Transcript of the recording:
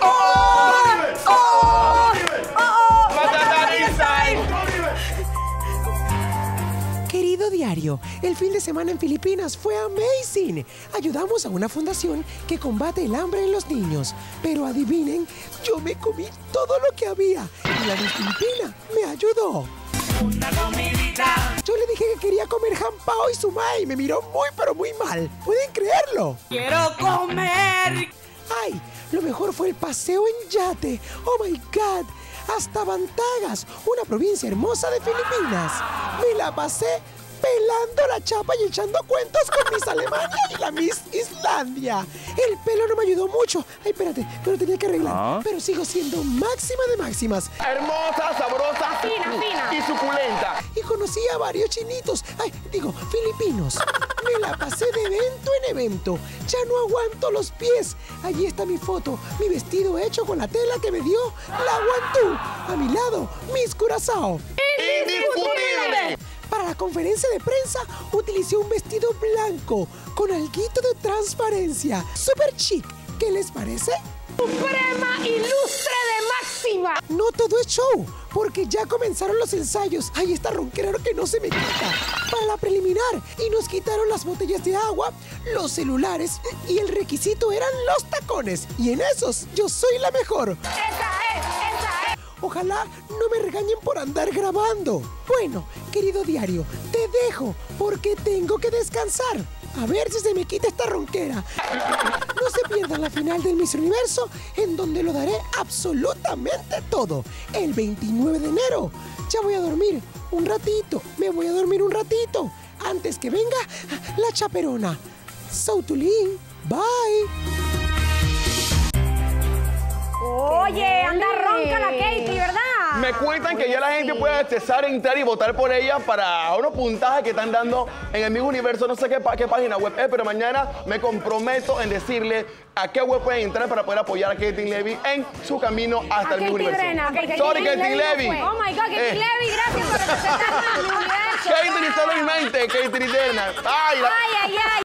¡Oh! ¡Oh! ¡Oh! Querido diario, el fin de semana en Filipinas fue amazing. Ayudamos a una fundación que combate el hambre en los niños. Pero adivinen, yo me comí todo lo que había y la de Filipina me ayudó. Yo le dije que quería comer jampao y sumai y me miró muy pero muy mal. ¿Pueden creerlo? Quiero comer lo mejor fue el paseo en yate. ¡Oh my God! Hasta Bantagas, una provincia hermosa de Filipinas. Me la pasé pelando la chapa y echando cuentos con Miss Alemania y la Miss Islandia. El pelo no me ayudó mucho. Ay, espérate, pero tenía que arreglar. Ah. Pero sigo siendo máxima de máximas. Hermosa, sabrosa Fina, fina. y suculenta. Y conocí a varios chinitos. Ay, digo, filipinos. Me la pasé de evento en evento. Ya no aguanto los pies. Allí está mi foto, mi vestido hecho con la tela que me dio la Guantú. A mi lado, Miss Curazao. Para la conferencia de prensa utilicé un vestido blanco con alguito de transparencia. Super chic. ¿Qué les parece? Suprema ilustre de máxima. No todo es show, porque ya comenzaron los ensayos. Ahí está ronquera que no se me quita. Para la preliminar, y nos quitaron las botellas de agua, los celulares, y el requisito eran los tacones. Y en esos, yo soy la mejor. Esa. Ojalá no me regañen por andar grabando. Bueno, querido diario, te dejo porque tengo que descansar. A ver si se me quita esta ronquera. No se pierdan la final del Miss Universo, en donde lo daré absolutamente todo. El 29 de enero. Ya voy a dormir un ratito. Me voy a dormir un ratito. Antes que venga la chaperona. Sautulín. Bye. Oye, anda ronca la ¿verdad? Me cuentan que ya la gente puede accesar, entrar y votar por ella para unos puntajes que están dando en el mismo universo. No sé qué, página web es, pero mañana me comprometo en decirle a qué web pueden entrar para poder apoyar a Katie Levy en su camino hasta A el mismo Katie universo. Drena, Sorry, Katie Katie Levy. Oh my God, Katie Eh. Levy, gracias por representarnos en el universo. Katie solamente, Katie Drena. Ay, la- Ay, ay, ay.